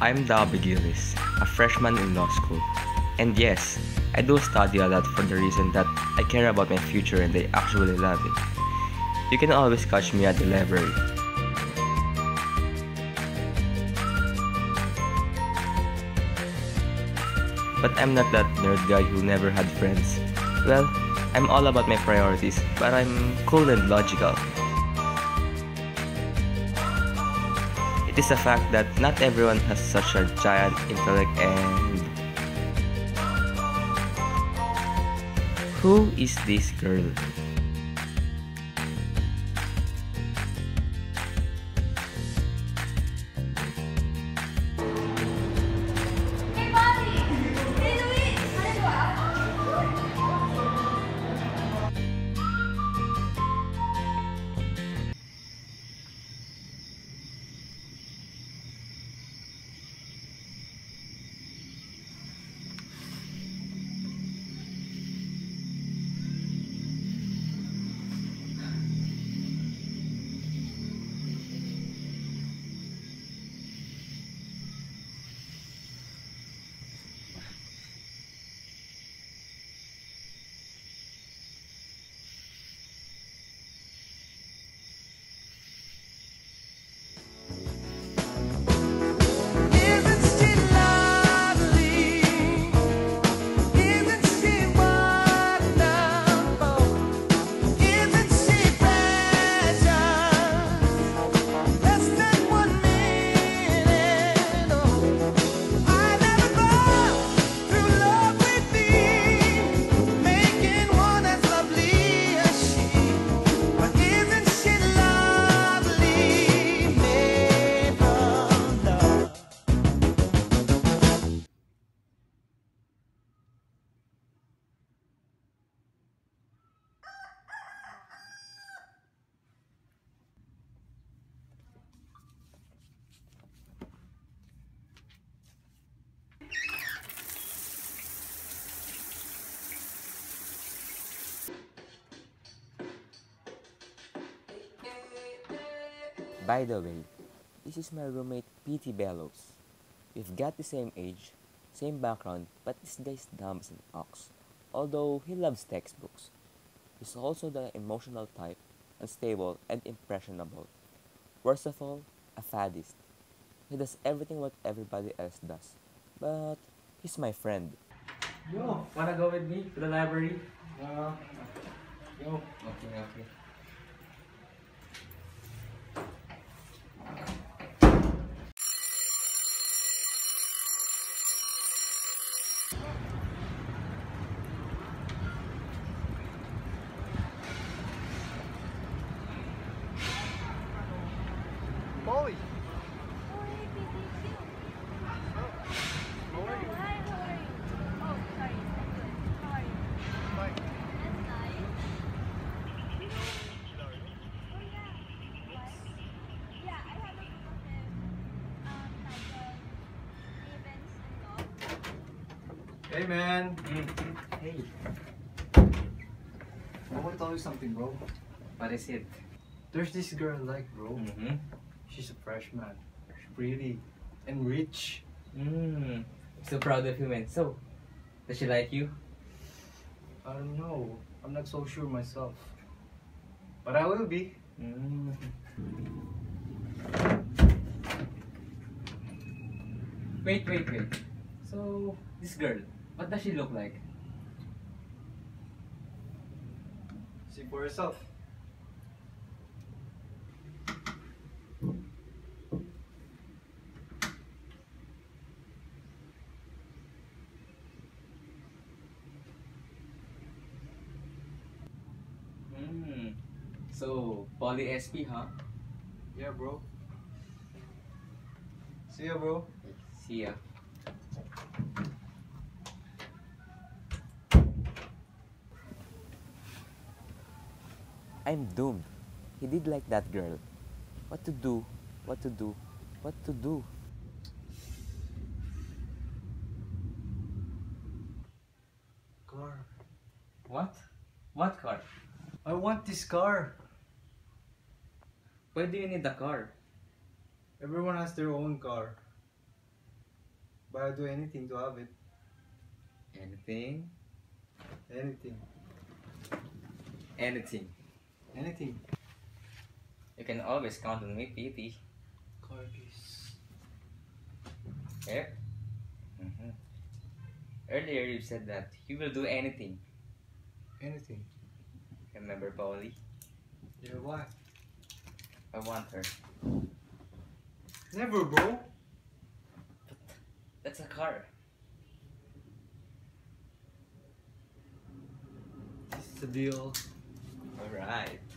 I'm Dobie Gillis, a freshman in law school. And yes, I do study a lot for the reason that I care about my future and I actually love it. You can always catch me at the library. But I'm not that nerd guy who never had friends. Well, I'm all about my priorities, but I'm cool and logical. It is a fact that not everyone has such a giant intellect and... Who is this girl? By the way, this is my roommate P.T. Bellows. We've got the same age, same background, but this guy's dumb as an ox. Although he loves textbooks. He's also the emotional type, unstable and impressionable. Worst of all, a faddist. He does everything what everybody else does. But he's my friend. Yo, wanna go with me to the library? Uh, yo, Okay, okay. Molly. Oh, hey, PTQ. Oh, hi, how are you? Oh, sorry. I'm good. How are you? Fine. That's nice. Oh, yeah. What? Yeah, I have a book of him um, titled Ravens and Love. Hey, man. Hey, I want to tell you something, bro. what is it? There's this girl I like, bro. Mm-hmm. She's a freshman. She's pretty and rich. Mm, so proud of you, man. So, does she like you? I don't know. I'm not so sure myself. But I will be. Mm. Wait, wait, wait. So, this girl, what does she look like? See for yourself. Mm. So, Polly Espy, huh? Yeah, bro. See ya, bro. See ya. I'm doomed. He did like that girl. What to do? What to do? What to do? Car. What? What car? I want this car. Why do you need a car? Everyone has their own car. but I'd do anything to have it. Anything? Anything. Anything. Anything. You can always count on me, Petey. Corgis. Yep. hmm Earlier you said that you will do anything. Anything. Remember, Polly? Your why? I want her. Never, bro. But That's a car. This is the deal. Alright.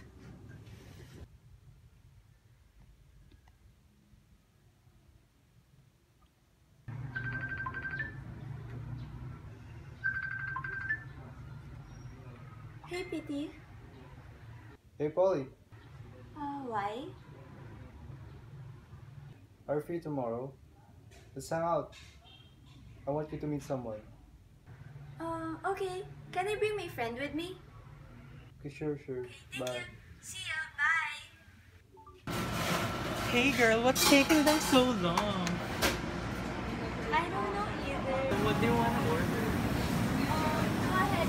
Hey, Petey. Hey, Polly. Uh, why? Are you free tomorrow? Let's hang out. I want you to meet someone. Uh, okay. Can I bring my friend with me? Okay, sure, sure. Bye. See ya. Bye. Hey girl, what's taking them so long? I don't know either. What do you want to order?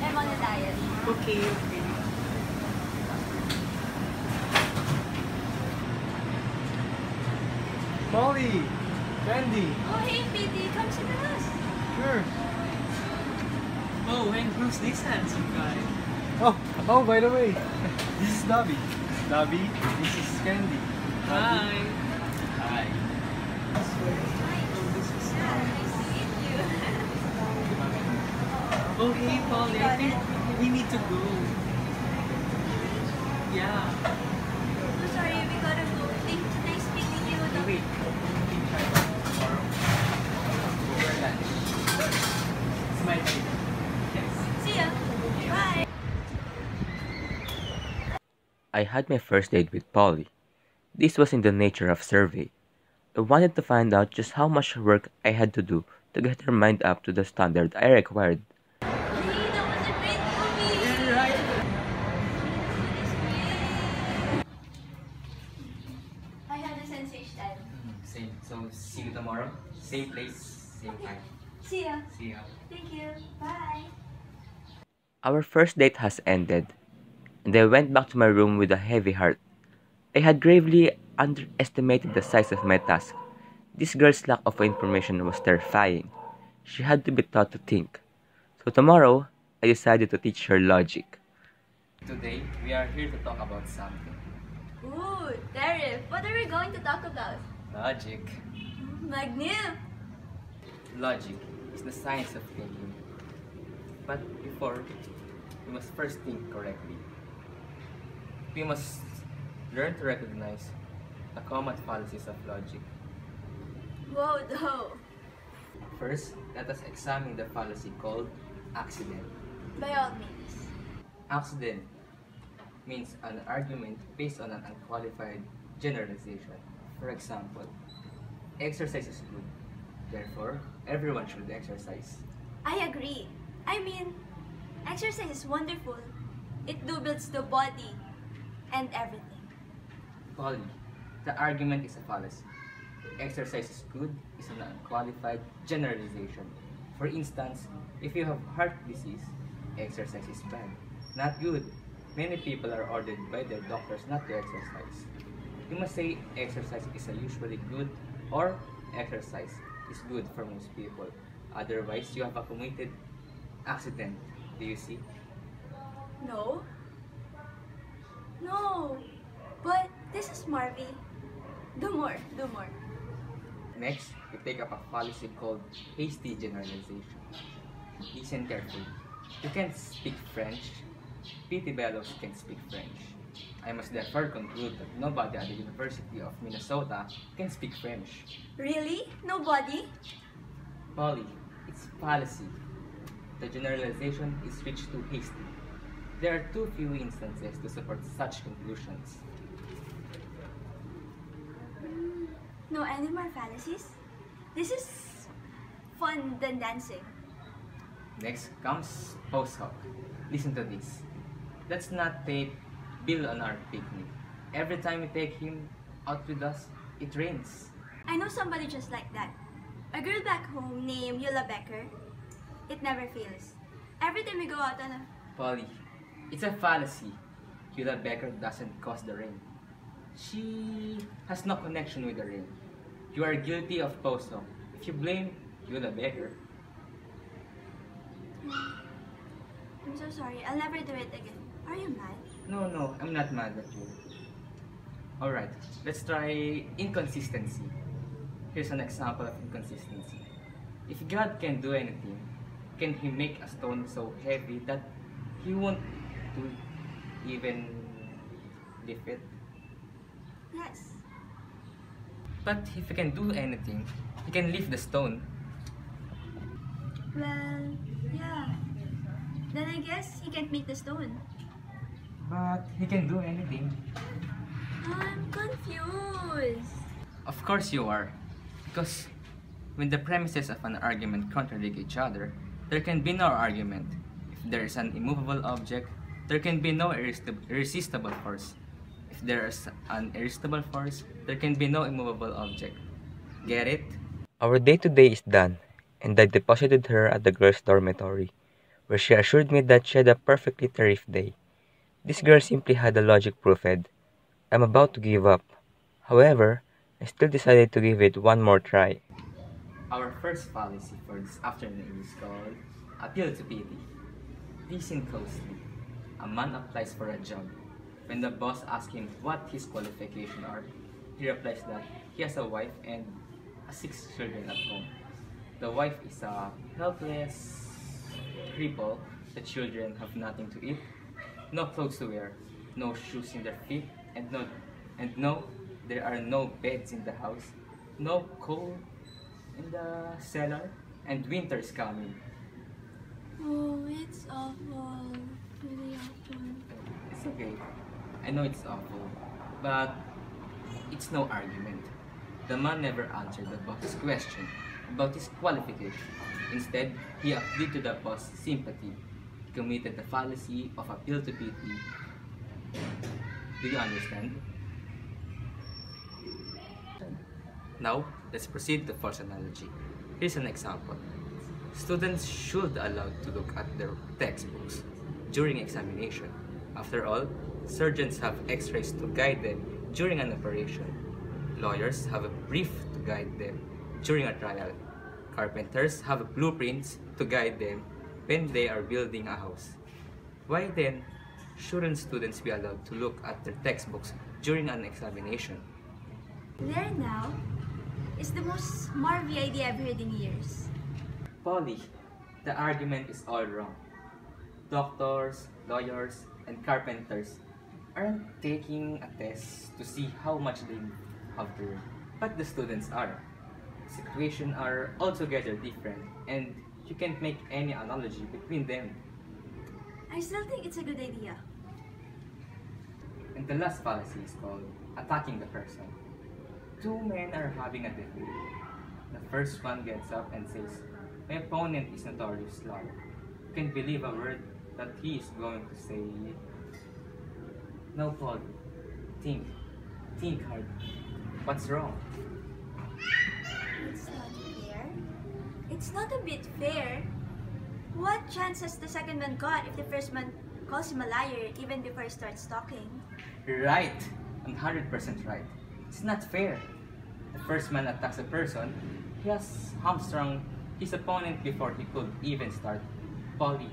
I'm on a diet. Okay, okay. Polly! Candy! Oh, hey, Petey. Come sit with us. Sure. Oh, and who's this handsome guy? Oh, oh, by the way, this is Dobie. Dobie, this is Candy. Hi. Hi. Oh, this is Nice to meet you. Oh, hey, Polly, I think we need to go. Yeah. I'm sorry. We gotta go. Thank Nice meeting you. Wait. We can try that tomorrow. Over lunch. It's my treat. Yes. See ya. Bye. I had my first date with Polly. This was in the nature of survey. I wanted to find out just how much work I had to do to get her mind up to the standard I required. Had a sensation time. Same. So see you tomorrow. Same place, same time. See ya. See ya. Thank you. Bye. Our first date has ended, and I went back to my room with a heavy heart. I had gravely underestimated the size of my task. This girl's lack of information was terrifying. She had to be taught to think. So tomorrow, I decided to teach her logic. Today, we are here to talk about something. Ooh, Darif, what are we going to talk about? Logic. Magnif. Logic is the science of thinking. But before, we must first think correctly. We must learn to recognize the common fallacies of logic. Whoa, though. First, let us examine the fallacy called accident. By all means. Accident means an argument based on an unqualified generalization. For example, exercise is good, therefore, everyone should exercise. I agree. I mean, exercise is wonderful. It do builds the body and everything. Polly, the argument is a fallacy. Exercise is good is an unqualified generalization. For instance, if you have heart disease, exercise is bad, not good. Many people are ordered by their doctors not to exercise. You must say exercise is usually good or exercise is good for most people. Otherwise, you have a committed accident. Do you see? No? No. But this is Marvy. Do more, do more. Next, we take up a fallacy called hasty generalization. Listen carefully. You can't speak French. P.T. Bellows can speak French. I must therefore conclude that nobody at the University of Minnesota can speak French. Really? Nobody? Polly, it's fallacy. The generalization is reached too hasty. There are too few instances to support such conclusions. No any more fallacies? This is fun than dancing. Next comes post hoc. Listen to this. Let's not take Bill on our picnic. Every time we take him out with us, it rains. I know somebody just like that. A girl back home named Eula Becker. It never fails. Every time we go out on a Polly, it's a fallacy. Eula Becker doesn't cause the rain. She has no connection with the rain. You are guilty of post hoc if you blame Eula Becker. I'm so sorry. I'll never do it again. Are you mad? No, no, I'm not mad at you. Alright, let's try inconsistency. Here's an example of inconsistency. If God can do anything, can He make a stone so heavy that He won't do even lift it? Yes. But if He can do anything, He can lift the stone. Well, yeah. Then I guess he can't make the stone. But He can do anything. I'm confused. Of course you are. Because when the premises of an argument contradict each other, there can be no argument. If there is an immovable object, there can be no irresistible force. If there is an irresistible force, there can be no immovable object. Get it? Our day to day is done, and I deposited her at the girls' dormitory, where she assured me that she had a perfectly terrific day. This girl simply had a logic proofed. I'm about to give up. However, I still decided to give it one more try. Our first fallacy for this afternoon is called Appeal to Pity. Listen closely. A man applies for a job. When the boss asks him what his qualifications are, he replies that he has a wife and six children at home. The wife is a helpless cripple. The children have nothing to eat, no clothes to wear, no shoes in their feet, and no and no there are no beds in the house, no coal in the cellar, and winter is coming. Oh, it's awful. Really awful. It's okay. I know it's awful, but it's no argument. The man never answered the boss's question about his qualification. Instead, he appealed to the boss' sympathy. Committed the fallacy of appeal to pity. Do you understand? Now, let's proceed to false analogy. Here's an example. Students should allowed to look at their textbooks during examination. After all, surgeons have x-rays to guide them during an operation. Lawyers have a brief to guide them during a trial. Carpenters have blueprints to guide them when they are building a house. Why then shouldn't students be allowed to look at their textbooks during an examination? There now is the most Marvy idea I've heard in years. Polly, the argument is all wrong. Doctors, lawyers, and carpenters aren't taking a test to see how much they have to learn, but the students are. Situations are altogether different, and you can't make any analogy between them. I still think it's a good idea. And the last fallacy is called attacking the person. Two men are having a debate. The first one gets up and says, My opponent is notorious liar. You can believe a word that he is going to say. No, Paul. Think. Think hard. What's wrong? It's not a bit fair. What chance has the second man got if the first man calls him a liar even before he starts talking? Right. I'm 100% right. It's not fair. The first man attacks a person. He has hamstrung his opponent before he could even start. Polly,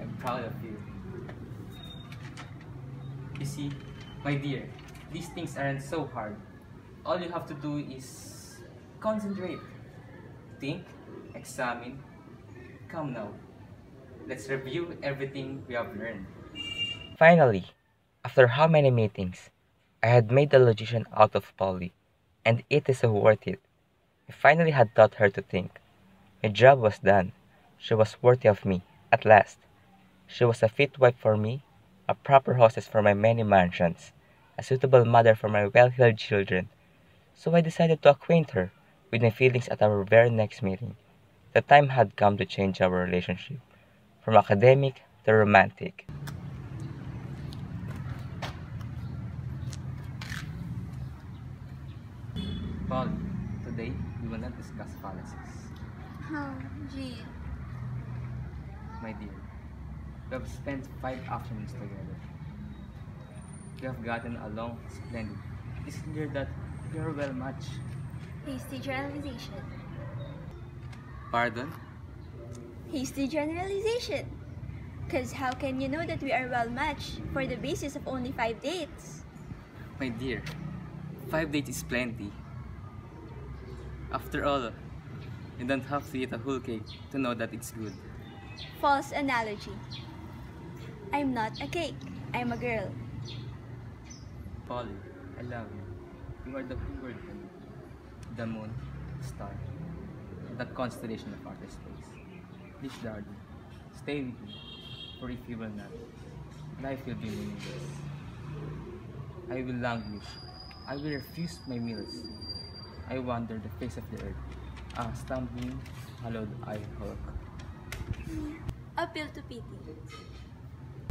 I'm proud of you. You see, my dear, these things aren't so hard. All you have to do is concentrate, think, examine. Come now. Let's review everything we have learned. Finally, after how many meetings, I had made the logician out of Polly, and it is so worth it. I finally had taught her to think. My job was done. She was worthy of me, at last. She was a fit wife for me, a proper hostess for my many mansions, a suitable mother for my well heeled children. So I decided to acquaint her with my feelings at our very next meeting. The time had come to change our relationship from academic to romantic. Polly, today we will not discuss fallacies. Oh, gee. My dear, we have spent five afternoons together. We have gotten along splendid. It is clear that we are well matched. Hasty generalization. Pardon? Hasty generalization. Because how can you know that we are well matched for the basis of only five dates? My dear, five dates is plenty. After all, you don't have to eat a whole cake to know that it's good. False analogy. I'm not a cake. I'm a girl. Polly, I love you. You are the whole world to me. The moon, star, the constellation of outer space. Please, darling, stay with me. For if you will not, life will be meaningless. I will languish. I will refuse my meals. I wander the face of the earth, a stumbling, hollowed-eyed hulk. Hmm. Appeal to pity.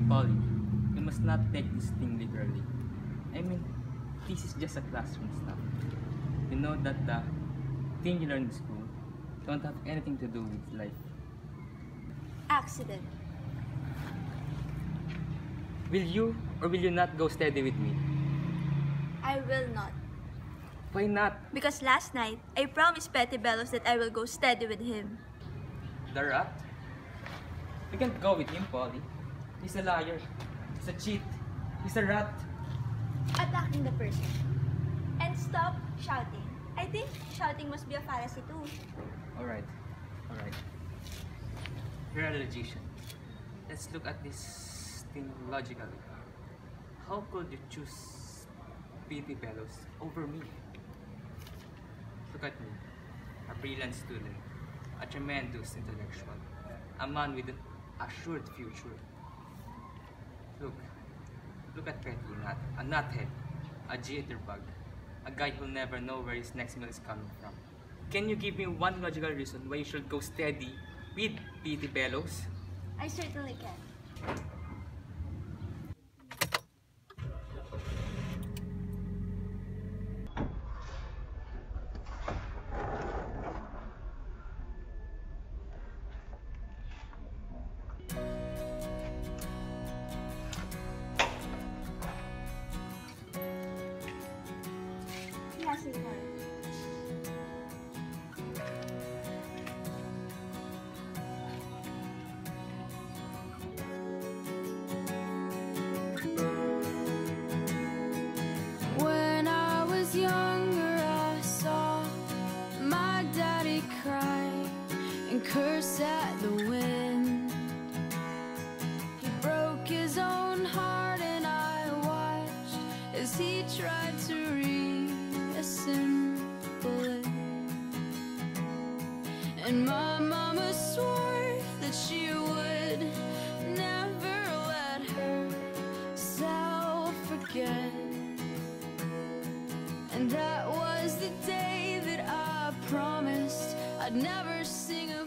Polly, you must not take this thing literally. I mean, this is just a classroom stuff. You know that the thing you learn in school don't have anything to do with life. Accident. Will you or will you not go steady with me? I will not. Why not? Because last night, I promised Petey Bellows that I will go steady with him. The rat? You can't go with him, Polly. He's a liar. He's a cheat. He's a rat. Attacking the person. And stop shouting. I think shouting must be a fallacy too. Alright, alright. You're a logician. Let's look at this thing logically. How could you choose P.T. Bellows over me? Look at me, a brilliant student, a tremendous intellectual, a man with an assured future. Look, look at Petey, not a nuthead, a jitterbug, a guy who'll never know where his next meal is coming from. Can you give me one logical reason why you should go steady with P.T. Bellows? I certainly can. Daddy cry and curse at the wind. He broke his own heart, and I watched as he tried to reassemble it. And my mama swore that she would never let herself forget. And I I'd never sing of